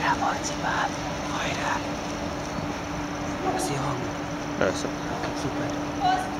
Hajrá, Marcipán! Hajrá! Szia hang! Persze. Szuper!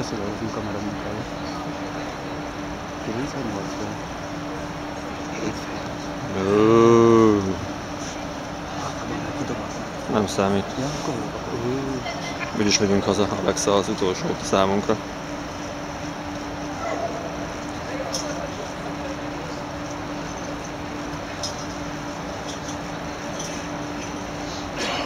Köszönöm, hogy kamera munkája. 9 vagy 8 volt? 7 fej. Ó, Akkor kidobatnak. nem számít. Ja, akkor. Úgyis megyünk haza, Alexa az utolsó számunkra.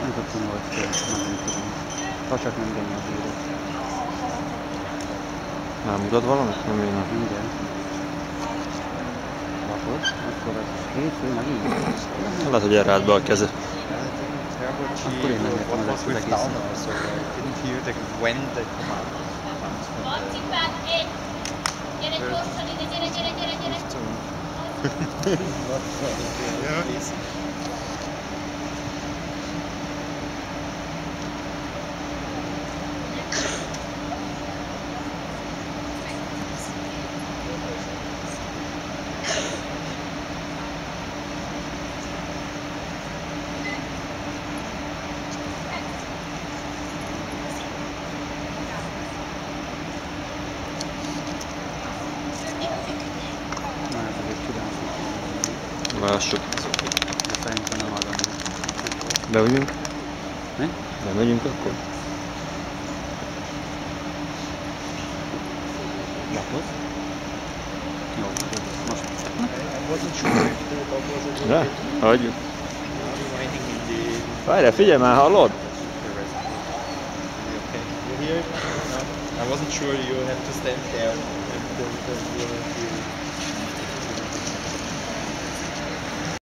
Nem tudtam föl, nem tudom. Ha csak nem genya a bíró. Nem mutat valamit? Nem én. Minden. Lapot, akkor az hétfő megint. Lehet, hogy erre állt be a keze. Akkor én nem értem az was egészet. down also. I didn't Lássuk. Szerintem nem adom. Bemegyünk? Mi? Bemegyünk akkor? Lapot? Jó, most. I wasn't sure if the dog was a De? little bit Hagyjuk. Várjál, figyelj már, hallod? You? I wasn't sure you have to stand there and the, the, the, the